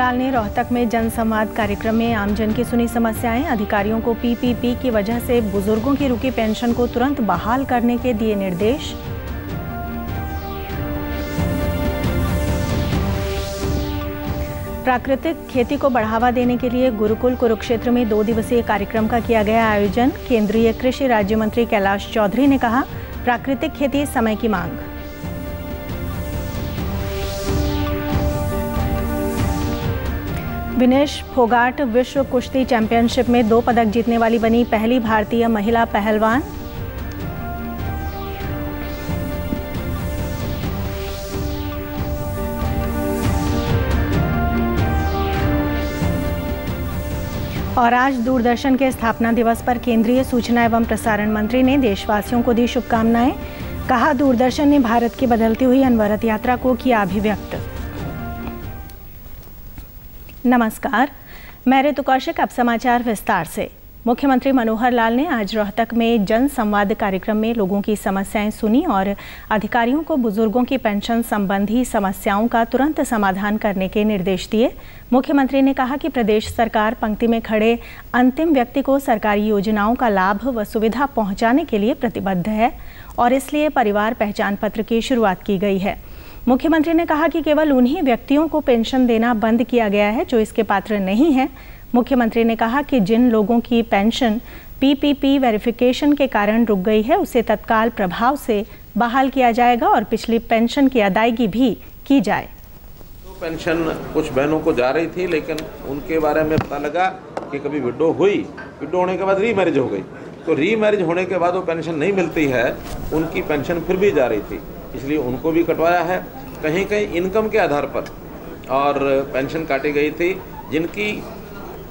लाल ने रोहतक में जनसंवाद कार्यक्रम में आमजन की सुनी समस्याएँ। अधिकारियों को पीपीपी की वजह से बुज़ुर्गों की रुकी पेंशन को तुरंत बहाल करने के दिए निर्देश। प्राकृतिक खेती को बढ़ावा देने के लिए गुरुकुल कुरुक्षेत्र में दो दिवसीय कार्यक्रम का किया गया आयोजन। केंद्रीय कृषि राज्य मंत्री कैलाश चौधरी ने कहा, प्राकृतिक खेती समय की मांग। विनेश फोगाट विश्व कुश्ती चैंपियनशिप में दो पदक जीतने वाली बनी पहली भारतीय महिला पहलवान। और आज दूरदर्शन के स्थापना दिवस पर केंद्रीय सूचना एवं प्रसारण मंत्री ने देशवासियों को दी शुभकामनाएँ। कहा, दूरदर्शन ने भारत की बदलती हुई अनवरत यात्रा को किया अभिव्यक्त। नमस्कार। मैं ऋतु कौशिक, अब समाचार विस्तार से। मुख्यमंत्री मनोहर लाल ने आज रोहतक में जन संवाद कार्यक्रम में लोगों की समस्याएँ सुनी और अधिकारियों को बुज़ुर्गों की पेंशन संबंधी समस्याओं का तुरंत समाधान करने के निर्देश दिए। मुख्यमंत्री ने कहा कि प्रदेश सरकार पंक्ति में खड़े अंतिम व्यक्ति को सरकारी योजनाओं का लाभ व सुविधा पहुँचाने के लिए प्रतिबद्ध है और इसलिए परिवार पहचान पत्र की शुरुआत की गई है। मुख्यमंत्री ने कहा कि केवल उन्हीं व्यक्तियों को पेंशन देना बंद किया गया है जो इसके पात्र नहीं हैं। मुख्यमंत्री ने कहा कि जिन लोगों की पेंशन पीपीपी वेरिफिकेशन के कारण रुक गई है, उसे तत्काल प्रभाव से बहाल किया जाएगा और पिछली पेंशन की अदायगी भी की जाए। तो पेंशन कुछ बहनों को जा रही थी, लेकिन उनके बारे में पता लगा कि कभी विडो हुई। विडो होने के बाद रीमैरिज हो गई। तो रीमैरिज होने के बाद वो पेंशन नहीं मिलती है, उनकी पेंशन फिर भी जा रही थी। इसलिए उनको भी कटवाया है। कहीं कहीं इनकम के आधार पर और पेंशन काटी गई थी, जिनकी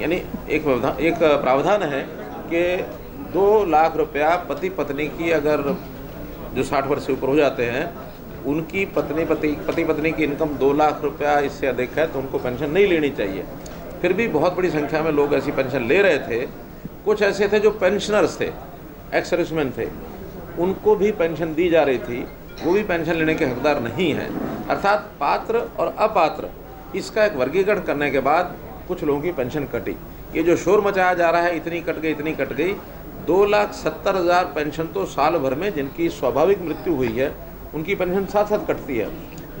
यानी एक व्यवधान एक प्रावधान है कि दो लाख रुपया पति पत्नी की अगर जो साठ वर्ष से ऊपर हो जाते हैं, उनकी पत्नी, पति पति पत्नी की इनकम दो लाख रुपया इससे अधिक है तो उनको पेंशन नहीं लेनी चाहिए। फिर भी बहुत बड़ी संख्या में लोग ऐसी पेंशन ले रहे थे। कुछ ऐसे थे जो पेंशनर्स थे, एक्स सर्विसमैन थे। उनको भी पेंशन दी जा रही थी। वो भी पेंशन लेने के हकदार नहीं हैं। अर्थात पात्र और अपात्र, इसका एक वर्गीकरण करने के बाद कुछ लोगों की पेंशन कटी। ये जो शोर मचाया जा रहा है, इतनी कट गई, इतनी कट गई, दो लाख सत्तर हज़ार पेंशन तो साल भर में जिनकी स्वाभाविक मृत्यु हुई है, उनकी पेंशन साथ साथ कटती है।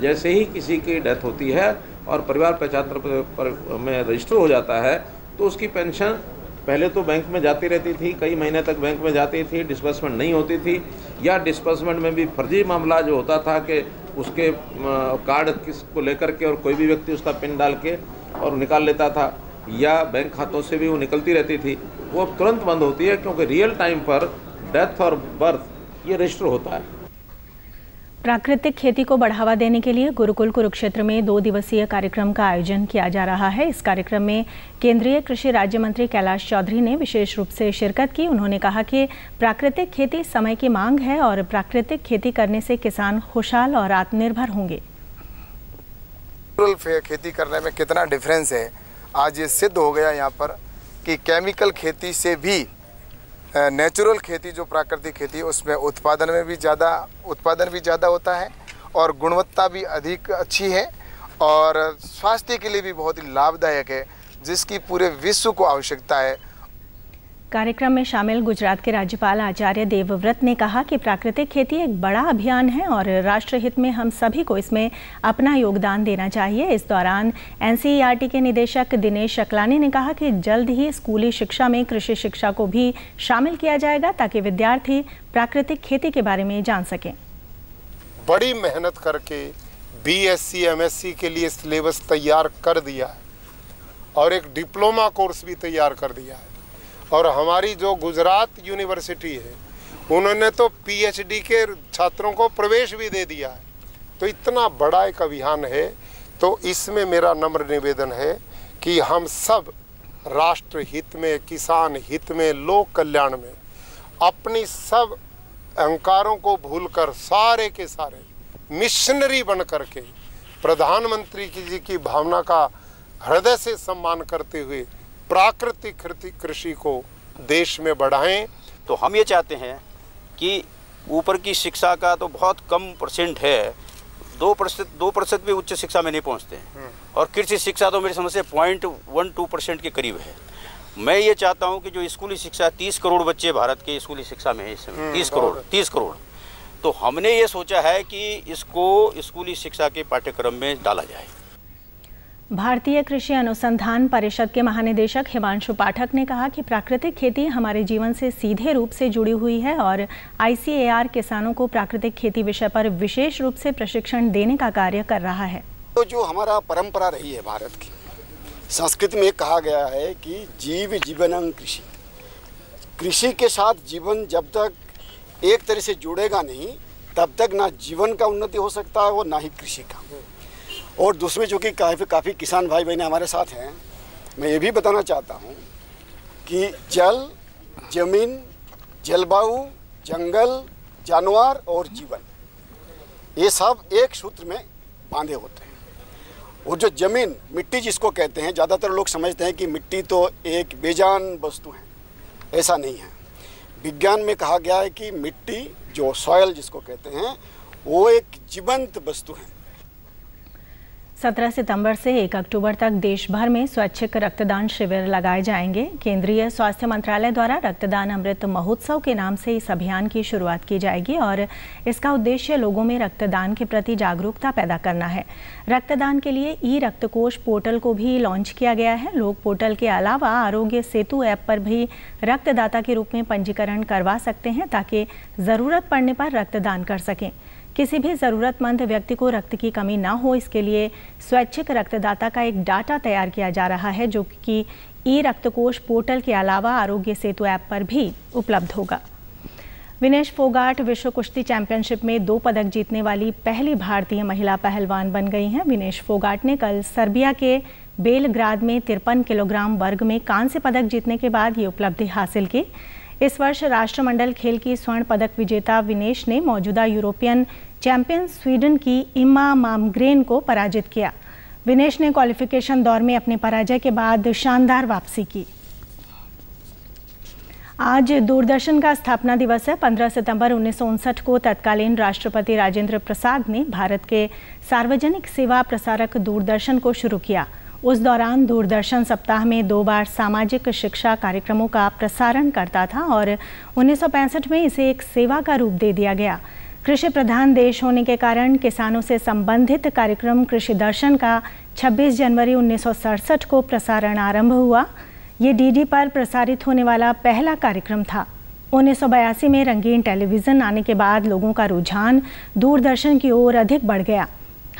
जैसे ही किसी की डेथ होती है और परिवार पहचान पर, में रजिस्टर हो जाता है तो उसकी पेंशन पहले तो बैंक में जाती रहती थी, कई महीने तक बैंक में जाती थी, डिस्बर्समेंट नहीं होती थी या डिस्पर्समेंट में भी फर्जी मामला जो होता था कि उसके कार्ड किस को लेकर के और कोई भी व्यक्ति उसका पिन डाल के और निकाल लेता था, या बैंक खातों से भी वो निकलती रहती थी, वो अब तुरंत बंद होती है क्योंकि रियल टाइम पर डेथ और बर्थ ये रजिस्टर होता है। प्राकृतिक खेती को बढ़ावा देने के लिए गुरुकुल कुरुक्षेत्र में दो दिवसीय कार्यक्रम का आयोजन किया जा रहा है। इस कार्यक्रम में केंद्रीय कृषि राज्य मंत्री कैलाश चौधरी ने विशेष रूप से शिरकत की। उन्होंने कहा कि प्राकृतिक खेती समय की मांग है और प्राकृतिक खेती करने से किसान खुशहाल और आत्मनिर्भर होंगे। खेती करने में कितना डिफरेंस है? आज ये सिद्ध हो गया यहाँ पर कि केमिकल खेती से भी नेचुरल खेती, जो प्राकृतिक खेती, उसमें उत्पादन में भी ज़्यादा, उत्पादन भी ज़्यादा होता है और गुणवत्ता भी अधिक अच्छी है और स्वास्थ्य के लिए भी बहुत ही लाभदायक है, जिसकी पूरे विश्व को आवश्यकता है। कार्यक्रम में शामिल गुजरात के राज्यपाल आचार्य देवव्रत ने कहा कि प्राकृतिक खेती एक बड़ा अभियान है और राष्ट्रहित में हम सभी को इसमें अपना योगदान देना चाहिए। इस दौरान एनसीईआरटी के निदेशक दिनेश शकलानी ने कहा कि जल्द ही स्कूली शिक्षा में कृषि शिक्षा को भी शामिल किया जाएगा ताकि विद्यार्थी प्राकृतिक खेती के बारे में जान सकें। बड़ी मेहनत करके बी एस के लिए सिलेबस तैयार कर दिया है और एक डिप्लोमा कोर्स भी तैयार कर दिया है। और हमारी जो गुजरात यूनिवर्सिटी है, उन्होंने तो पीएचडी के छात्रों को प्रवेश भी दे दिया है। तो इतना बड़ा एक अभियान है तो इसमें मेरा नम्र निवेदन है कि हम सब राष्ट्र हित में, किसान हित में, लोक कल्याण में अपनी सब अहंकारों को भूलकर सारे के सारे मिशनरी बन करके प्रधानमंत्री जी की भावना का हृदय से सम्मान करते हुए प्राकृतिक कृषि को देश में बढ़ाएँ। तो हम ये चाहते हैं कि ऊपर की शिक्षा का तो बहुत कम परसेंट है। दो प्रतिशत दो प्रतिशत भी उच्च शिक्षा में नहीं पहुँचते हैं। और कृषि शिक्षा तो मेरी समझ से पॉइंट वन टू परसेंट के करीब है। मैं ये चाहता हूँ कि जो स्कूली शिक्षा तीस करोड़ बच्चे भारत के स्कूली शिक्षा में है इस समय। तीस करोड़ तीस करोड़। तो हमने ये सोचा है कि इसको स्कूली शिक्षा के पाठ्यक्रम में डाला जाए। भारतीय कृषि अनुसंधान परिषद के महानिदेशक हिमांशु पाठक ने कहा कि प्राकृतिक खेती हमारे जीवन से सीधे रूप से जुड़ी हुई है और आईसीएआर किसानों को प्राकृतिक खेती विषय पर विशेष रूप से प्रशिक्षण देने का कार्य कर रहा है। तो जो हमारा परंपरा रही है भारत की, संस्कृत में कहा गया है कि जीव जीवनम कृषि। कृषि के साथ जीवन जब तक एक तरह से जुड़ेगा नहीं, तब तक ना जीवन का उन्नति हो सकता है और ना ही कृषि का। और दूसरे जो कि काफ़ी काफ़ी किसान भाई बहने हमारे साथ हैं, मैं ये भी बताना चाहता हूँ कि जल, ज़मीन, जलवायु, जंगल, जानवर और जीवन, ये सब एक सूत्र में बांधे होते हैं। और जो ज़मीन, मिट्टी जिसको कहते हैं, ज़्यादातर लोग समझते हैं कि मिट्टी तो एक बेजान वस्तु है, ऐसा नहीं है। विज्ञान में कहा गया है कि मिट्टी जो सॉयल जिसको कहते हैं, वो एक जीवंत वस्तु है। 17 सितंबर से 1 अक्टूबर तक देश भर में स्वैच्छिक रक्तदान शिविर लगाए जाएँगे। केंद्रीय स्वास्थ्य मंत्रालय द्वारा रक्तदान अमृत महोत्सव के नाम से इस अभियान की शुरुआत की जाएगी और इसका उद्देश्य लोगों में रक्तदान के प्रति जागरूकता पैदा करना है। रक्तदान के लिए ई रक्तकोष पोर्टल को भी लॉन्च किया गया है। लोग पोर्टल के अलावा आरोग्य सेतु ऐप पर भी रक्तदाता के रूप में पंजीकरण करवा सकते हैं ताकि ज़रूरत पड़ने पर रक्तदान कर सकें। किसी भी ज़रूरतमंद व्यक्ति को रक्त की कमी ना हो, इसके लिए स्वैच्छिक रक्तदाता का एक डाटा तैयार किया जा रहा है, जो कि ई रक्तकोष पोर्टल के अलावा आरोग्य सेतु ऐप पर भी उपलब्ध होगा। विनेश फोगाट विश्व कुश्ती चैंपियनशिप में दो पदक जीतने वाली पहली भारतीय महिला पहलवान बन गई हैं। विनेश फोगाट ने कल सर्बिया के बेलग्राद में तिरपन किलोग्राम वर्ग में कांस्य पदक जीतने के बाद ये उपलब्धि हासिल की। इस वर्ष राष्ट्रमंडल खेल की स्वर्ण पदक विजेता विनेश ने मौजूदा यूरोपियन चैंपियन स्वीडन की इम्मा मामग्रेन को पराजित किया। विनेश ने क्वालिफिकेशन दौर में अपने पराजय के बाद शानदार वापसी की। आज दूरदर्शन का स्थापना दिवस है। 15 सितंबर उन्नीस को तत्कालीन राष्ट्रपति राजेंद्र प्रसाद ने भारत के सार्वजनिक सेवा प्रसारक दूरदर्शन को शुरू किया। उस दौरान दूरदर्शन सप्ताह में दो बार सामाजिक शिक्षा कार्यक्रमों का प्रसारण करता था और 1965 में इसे एक सेवा का रूप दे दिया गया। कृषि प्रधान देश होने के कारण किसानों से संबंधित कार्यक्रम कृषि दर्शन का 26 जनवरी उन्नीस सौ सड़सठ को प्रसारण आरंभ हुआ। ये डीडी पर प्रसारित होने वाला पहला कार्यक्रम था। उन्नीस सौ बयासी में रंगीन टेलीविज़न आने के बाद लोगों का रुझान दूरदर्शन की ओर अधिक बढ़ गया।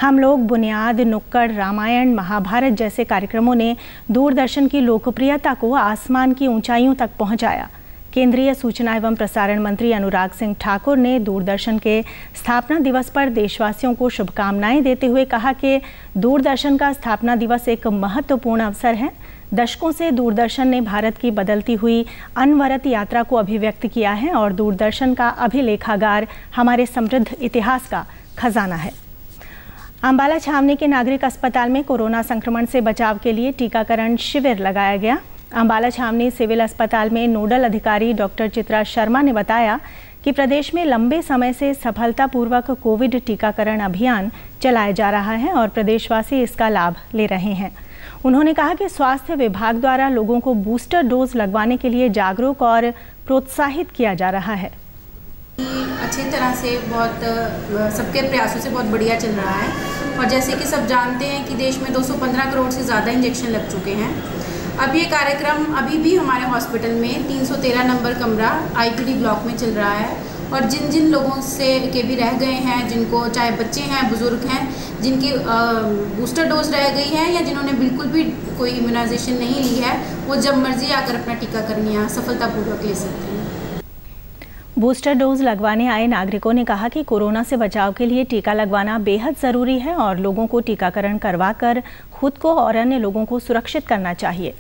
हम लोग बुनियाद, नुक्कड़, रामायण, महाभारत जैसे कार्यक्रमों ने दूरदर्शन की लोकप्रियता को आसमान की ऊंचाइयों तक पहुँचाया। केंद्रीय सूचना एवं प्रसारण मंत्री अनुराग सिंह ठाकुर ने दूरदर्शन के स्थापना दिवस पर देशवासियों को शुभकामनाएँ देते हुए कहा कि दूरदर्शन का स्थापना दिवस एक महत्वपूर्ण अवसर है। दशकों से दूरदर्शन ने भारत की बदलती हुई अनवरत यात्रा को अभिव्यक्त किया है और दूरदर्शन का अभिलेखागार हमारे समृद्ध इतिहास का खजाना है। अम्बाला छावनी के नागरिक अस्पताल में कोरोना संक्रमण से बचाव के लिए टीकाकरण शिविर लगाया गया। अम्बाला छावनी सिविल अस्पताल में नोडल अधिकारी डॉक्टर चित्रा शर्मा ने बताया कि प्रदेश में लंबे समय से सफलतापूर्वक कोविड टीकाकरण अभियान चलाया जा रहा है और प्रदेशवासी इसका लाभ ले रहे हैं। उन्होंने कहा कि स्वास्थ्य विभाग द्वारा लोगों को बूस्टर डोज लगवाने के लिए जागरूक और प्रोत्साहित किया जा रहा है। अच्छी तरह से बहुत सबके प्रयासों से बहुत बढ़िया चल रहा है। और जैसे कि सब जानते हैं कि देश में 215 करोड़ से ज़्यादा इंजेक्शन लग चुके हैं। अब ये कार्यक्रम अभी भी हमारे हॉस्पिटल में 313 नंबर कमरा आईपीडी ब्लॉक में चल रहा है और जिन जिन लोगों से के भी रह गए हैं, जिनको चाहे बच्चे हैं, बुज़ुर्ग हैं, जिनकी बूस्टर डोज रह गई है या जिन्होंने बिल्कुल भी कोई इम्यूनाइजेशन नहीं ली है, वो जब मर्ज़ी आकर अपना टीकाकरण यहाँ सफलतापूर्वक ले सकते हैं। बूस्टर डोज लगवाने आए नागरिकों ने कहा कि कोरोना से बचाव के लिए टीका लगवाना बेहद ज़रूरी है और लोगों को टीकाकरण करवाकर खुद को और अन्य लोगों को सुरक्षित करना चाहिए।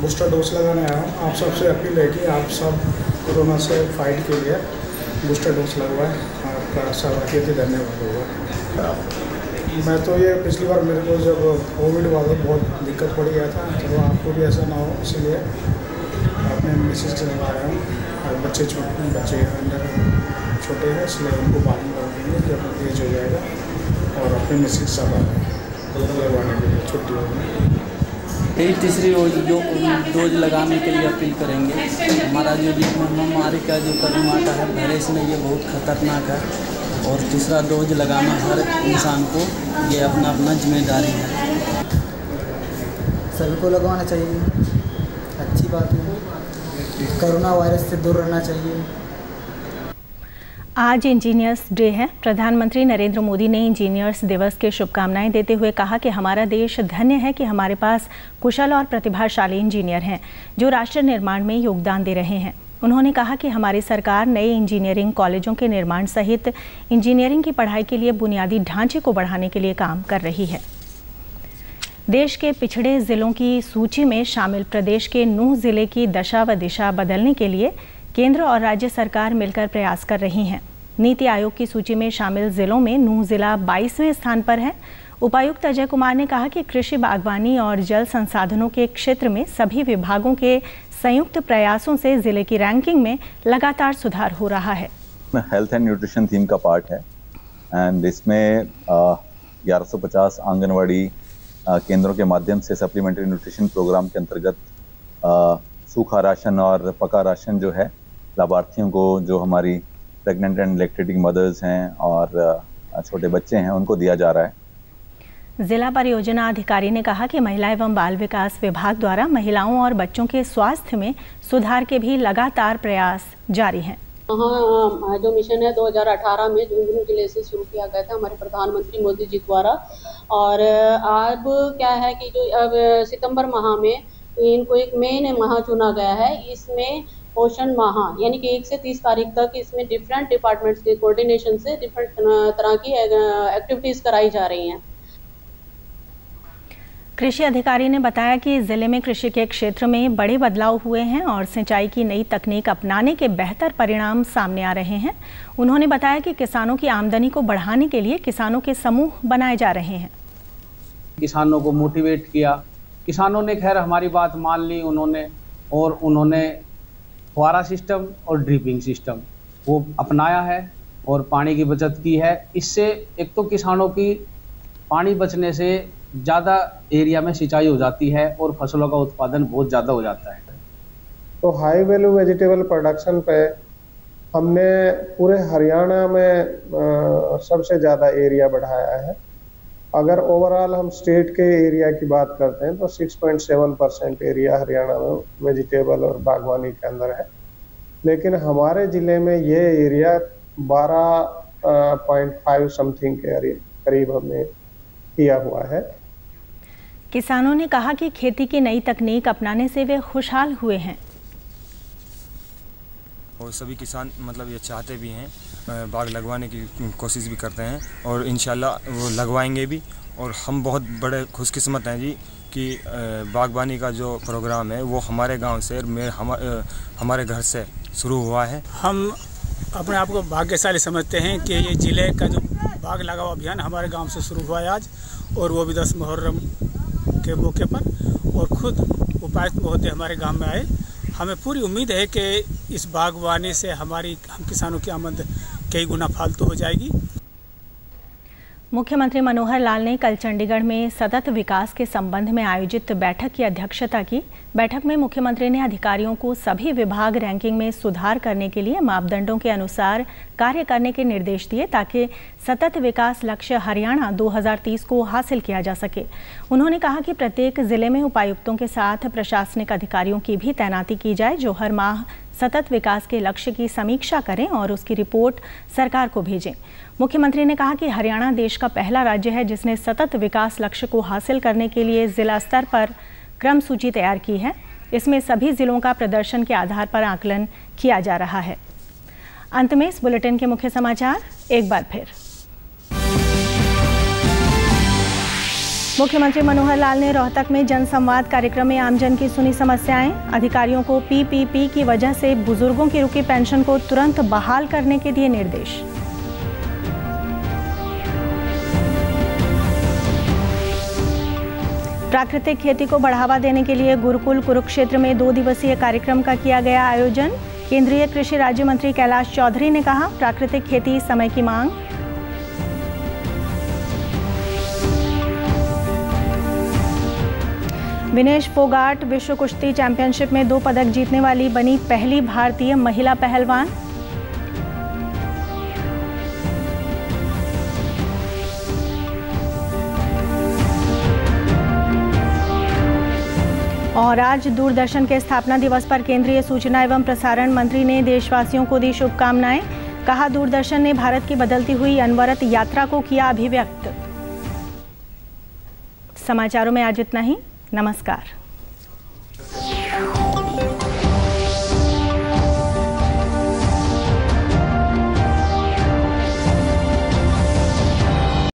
बूस्टर डोज लगाने आया हूँ। आप सबसे अपील है कि आप सब कोरोना से फाइट के लिए बूस्टर डोज लगवाएँ। आपका सहभागियत धन्यवाद होगा। मैं तो ये पिछली बार मेरे को जब कोविड हुआ था, बहुत दिक्कत पड़ गया था। तो आपको भी ऐसा ना हो, इसलिए अपने मिसेज से लगाया हूँ। और बच्चे छोटे बच्चे अंदर छोटे हैं, इसलिए उनको पालन कर देंगे जब एज हो जाएगा। और अपने मिसेज सब लगवाने के लिए छुट्टियों में यही तीसरी डोज जो डोज लगाने के लिए अपील करेंगे। हमारा जो महामारी का जो कोरोना का है वायरस में ये बहुत खतरनाक है, और तीसरा डोज लगाना हर इंसान को ये अपना अपना ज़िम्मेदारी है। सभी को लगवाना चाहिए। अच्छी बात है। कोरोना वायरस से दूर रहना चाहिए। आज इंजीनियर्स डे है। प्रधानमंत्री नरेंद्र मोदी ने इंजीनियर्स दिवस के शुभकामनाएँ देते हुए कहा कि हमारा देश धन्य है कि हमारे पास कुशल और प्रतिभाशाली इंजीनियर हैं, जो राष्ट्र निर्माण में योगदान दे रहे हैं। उन्होंने कहा कि हमारी सरकार नए इंजीनियरिंग कॉलेजों के निर्माण सहित इंजीनियरिंग की पढ़ाई के लिए बुनियादी ढांचे को बढ़ाने के लिए काम कर रही है। देश के पिछड़े जिलों की सूची में शामिल प्रदेश के नूह ज़िले की दशा व दिशा बदलने के लिए केंद्र और राज्य सरकार मिलकर प्रयास कर रही हैं। नीति आयोग की सूची में शामिल जिलों में नूह जिला 22वें स्थान पर है। उपायुक्त अजय कुमार ने कहा कि कृषि बागवानी और जल संसाधनों के क्षेत्र में सभी विभागों के संयुक्त प्रयासों से ज़िले की रैंकिंग में लगातार सुधार हो रहा है। हेल्थ एंड न्यूट्रिशन थीम का पार्ट है। एंड इसमें ग्यारह सौ पचास आंगनवाड़ी केंद्रों के माध्यम से सप्लीमेंट्री न्यूट्रिशन प्रोग्राम के अंतर्गत सूखा राशन और पका राशन जो है लाभार्थियों को जो हमारी प्रेग्नेंट एंड लैक्टेटिंग मदर्स हैं और छोटे बच्चे हैं उनको दिया जा रहा है। जिला परियोजना अधिकारी ने कहा कि महिला एवं बाल विकास विभाग द्वारा महिलाओं और बच्चों के स्वास्थ्य में सुधार के भी लगातार प्रयास जारी हैं। यहाँ जो मिशन है 2018 में झुंझुनू ज़िले से शुरू किया गया था हमारे प्रधानमंत्री मोदी जी द्वारा। और अब क्या है कि जो अब सितंबर माह में इनको एक मेन माह चुना गया है। इसमें पोषण माह यानी कि एक से तीस तारीख तक इसमें डिफरेंट डिपार्टमेंट्स के कोऑर्डिनेशन से डिफरेंट तरह की एक्टिविटीज़ कराई जा रही हैं। कृषि अधिकारी ने बताया कि ज़िले में कृषि के क्षेत्र में बड़े बदलाव हुए हैं और सिंचाई की नई तकनीक अपनाने के बेहतर परिणाम सामने आ रहे हैं। उन्होंने बताया कि किसानों की आमदनी को बढ़ाने के लिए किसानों के समूह बनाए जा रहे हैं। किसानों को मोटिवेट किया। किसानों ने खैर हमारी बात मान ली उन्होंने और उन्होंने फुहारा सिस्टम और ड्रिपिंग सिस्टम, वो अपनाया है और पानी की बचत की है। इससे एक तो किसानों की पानी बचने से ज़्यादा एरिया में सिंचाई हो जाती है और फ़सलों का उत्पादन बहुत ज़्यादा हो जाता है। तो हाई वैल्यू वेजिटेबल प्रोडक्शन पे हमने पूरे हरियाणा में सबसे ज़्यादा एरिया बढ़ाया है। अगर ओवरऑल हम स्टेट के एरिया की बात करते हैं तो 6.7 परसेंट एरिया हरियाणा में वेजिटेबल और बागवानी के अंदर है। लेकिन हमारे ज़िले में ये एरिया 12.5 समथिंग के करीब हमने किया हुआ है। किसानों ने कहा कि खेती की नई तकनीक अपनाने से वे खुशहाल हुए हैं। और सभी किसान मतलब ये चाहते भी हैं बाग लगवाने की कोशिश भी करते हैं और इन वो लगवाएँगे भी। और हम बहुत बड़े खुशकिस्मत हैं जी कि बागबानी का जो प्रोग्राम है वो हमारे गाँव से हम, हमारे घर से शुरू हुआ है। हम अपने आप को भाग्यशाली समझते हैं कि ये ज़िले का जो बाग लगाओ अभियान हमारे गाँव से शुरू हुआ है आज और वो भी दस मुहर्रम के मौके पर और खुद उपायुक्त महोदय हमारे गाँव में आए। हमें पूरी उम्मीद है कि इस बागवानी से हमारी, हम किसानों की आमद कई गुना फालतू हो जाएगी। मुख्यमंत्री मनोहर लाल ने कल चंडीगढ़ में सतत विकास के संबंध में आयोजित बैठक की अध्यक्षता की। बैठक में मुख्यमंत्री ने अधिकारियों को सभी विभाग रैंकिंग में सुधार करने के लिए मापदंडों के अनुसार कार्य करने के निर्देश दिए ताकि सतत विकास लक्ष्य हरियाणा 2030 को हासिल किया जा सके। उन्होंने कहा कि प्रत्येक ज़िले में उपायुक्तों के साथ प्रशासनिक अधिकारियों की भी तैनाती की जाए, जो हर माह सतत विकास के लक्ष्य की समीक्षा करें और उसकी रिपोर्ट सरकार को भेजें। मुख्यमंत्री ने कहा कि हरियाणा देश का पहला राज्य है जिसने सतत विकास लक्ष्य को हासिल करने के लिए जिला स्तर पर क्रम सूची तैयार की है। इसमें सभी जिलों का प्रदर्शन के आधार पर आकलन किया जा रहा है। अंत में इस बुलेटिन के मुख्य समाचार, एक बार फिर। मुख्यमंत्री मनोहर लाल ने रोहतक में जनसंवाद कार्यक्रम में आमजन की सुनी समस्याएँ। अधिकारियों को पीपीपी की वजह से बुज़ुर्गों की रुकी पेंशन को तुरंत बहाल करने के दिए निर्देश। प्राकृतिक खेती को बढ़ावा देने के लिए गुरुकुल कुरुक्षेत्र में दो दिवसीय कार्यक्रम का किया गया आयोजन। केंद्रीय कृषि राज्य मंत्री कैलाश चौधरी ने कहा, प्राकृतिक खेती समय की मांग विनेश फोगाट विश्व कुश्ती चैंपियनशिप में दो पदक जीतने वाली बनी पहली भारतीय महिला पहलवान। और आज दूरदर्शन के स्थापना दिवस पर केंद्रीय सूचना एवं प्रसारण मंत्री ने देशवासियों को दी शुभकामनाएँ। कहा, दूरदर्शन ने भारत की बदलती हुई अनवरत यात्रा को किया अभिव्यक्त। समाचारों में आज इतना ही। नमस्कार।